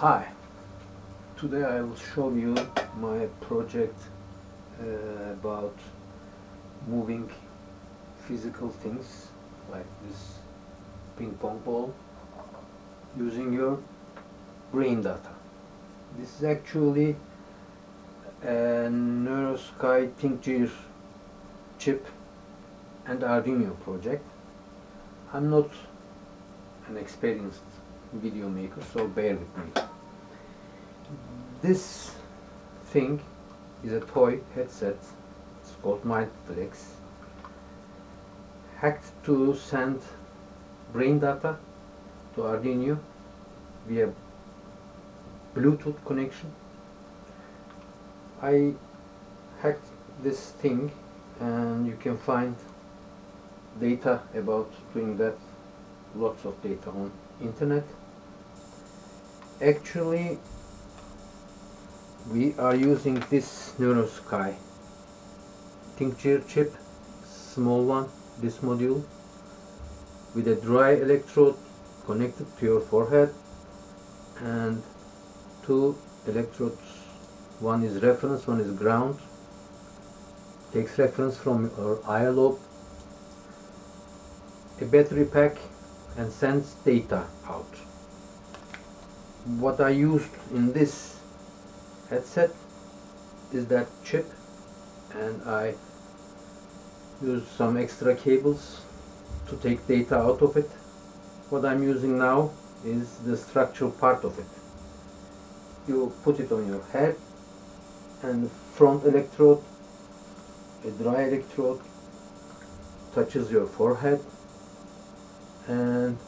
Hi, today I will show you my project uh, about moving physical things like this ping pong ball using your brain data. This is actually a NeuroSky ThinkGear chip and Arduino project. I'm not an experienced video maker, so bear with me. This thing is a toy headset. It's called Mindflex. Hacked to send brain data to Arduino via Bluetooth connection. I hacked this thing and you can find data about doing that lots of data on internet actually we are using this NeuroSky ThinkGear chip small one this module with a dry electrode connected to your forehead and two electrodes. One is reference one is ground. Takes reference from your eye lobe. A battery pack and sends data out. What I used in this headset is that chip and I use some extra cables to take data out of it. What I'm using now is the structural part of it. You put it on your head and the front electrode, a dry electrode, touches your forehead and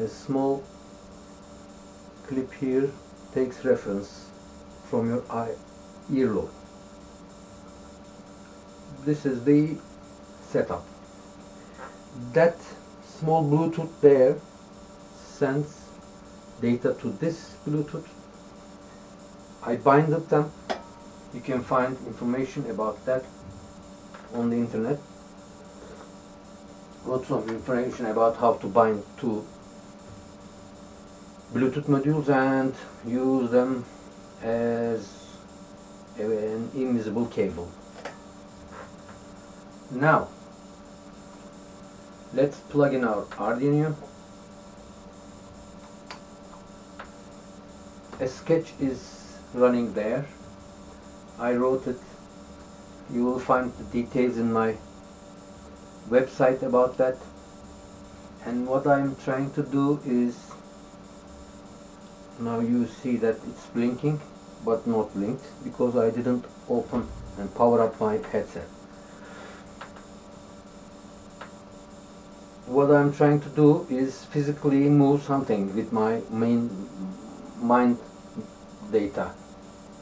a small clip here takes reference from your eye earlobe. This is the setup. That small Bluetooth there sends data to this Bluetooth. I binded them. You can find information about that on the internet lots of information about how to bind to Bluetooth modules and use them as an invisible cable. Now, let's plug in our Arduino. A sketch is running there. I wrote it. You will find the details in my website about that and what I'm trying to do is now you see that it's blinking but not blinked because I didn't open and power up my headset. What I'm trying to do is physically move something with my main mind data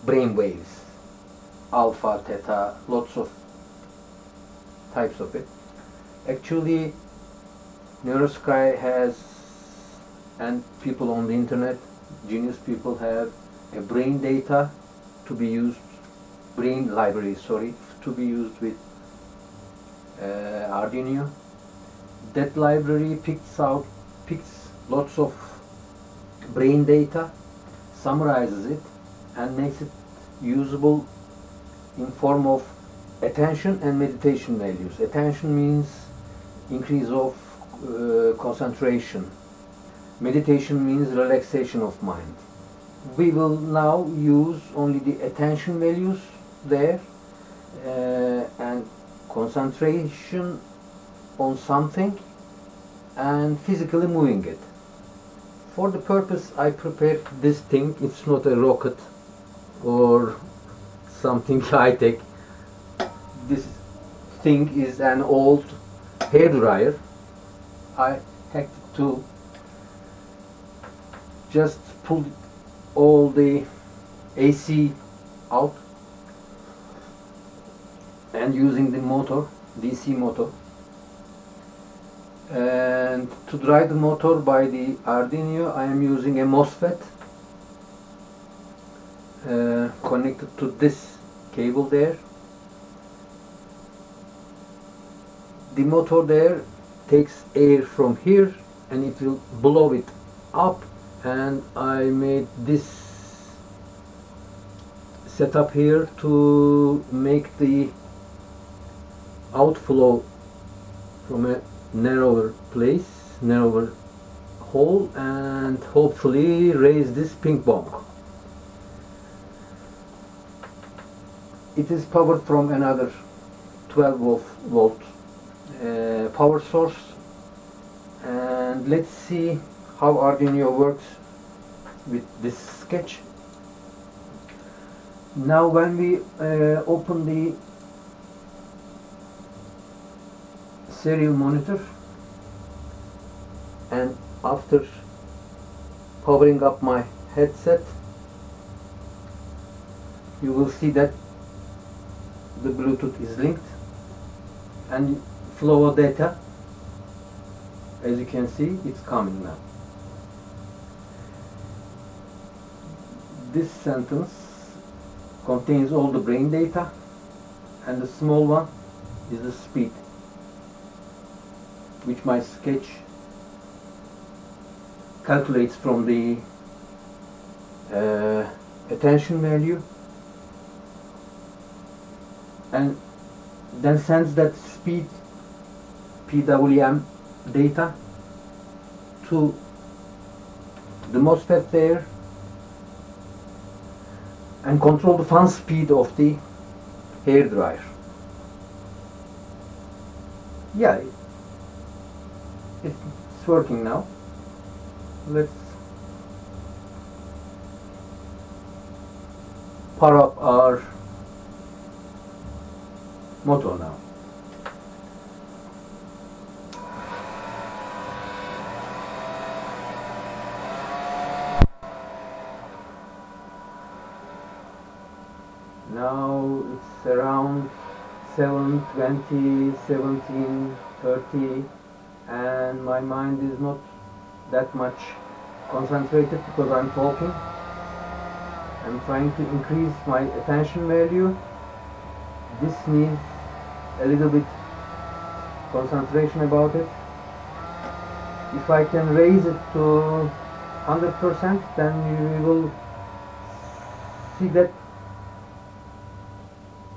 brain waves alpha theta lots of types of it. Actually NeuroSky has and people on the internet genius people have a brain data to be used brain library sorry to be used with uh, Arduino that library picks out picks lots of brain data summarizes it and makes it usable in form of attention and meditation values attention means increase of uh, concentration. Meditation means relaxation of mind. We will now use only the attention values there uh, and concentration on something and physically moving it. For the purpose I prepared this thing, it's not a rocket or something high-tech. This thing is an old hair dryer I had to just pull all the AC out and using the motor DC motor. And to drive the motor by the Arduino I am using a MOSFET uh, connected to this cable there. The motor there takes air from here and it will blow it up and I made this setup here to make the outflow from a narrower place, narrower hole and hopefully raise this ping pong. It is powered from another 12 volt, volt uh, power source and let's see how Arduino works with this sketch. Now when we uh, open the serial monitor and after powering up my headset you will see that the Bluetooth is linked and flow of data as you can see it's coming now this sentence contains all the brain data and the small one is the speed which my sketch calculates from the uh, attention value and then sends that speed PWM data to the MOSFET there and control the fan speed of the hair dryer. Yeah, it's working now. Let's power up our motor now. Now it's around 7.20, 17.30 and my mind is not that much concentrated because I'm talking. I'm trying to increase my attention value. This needs a little bit concentration about it. If I can raise it to 100% then you will see that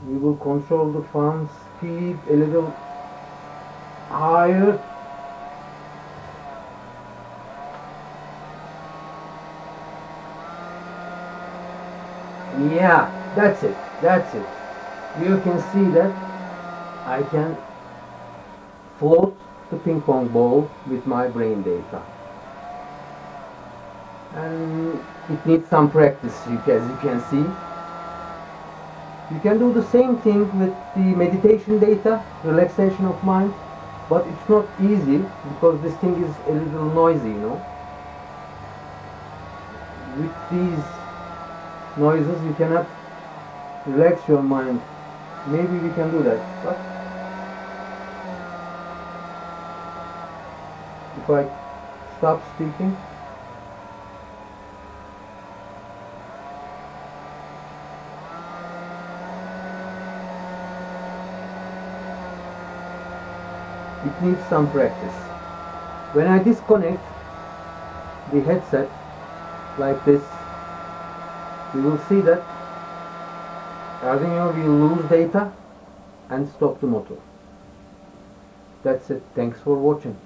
we will control the fan speed a little higher. Yeah that's it that's it. You can see that I can float the ping pong ball with my brain data. And it needs some practice as you can see you can do the same thing with the meditation data relaxation of mind but it's not easy because this thing is a little noisy you know? With these noises you cannot relax your mind. Maybe we can do that but if I stop speaking it needs some practice when I disconnect the headset like this you will see that Arduino will lose data and stop the motor. That's it. Thanks for watching.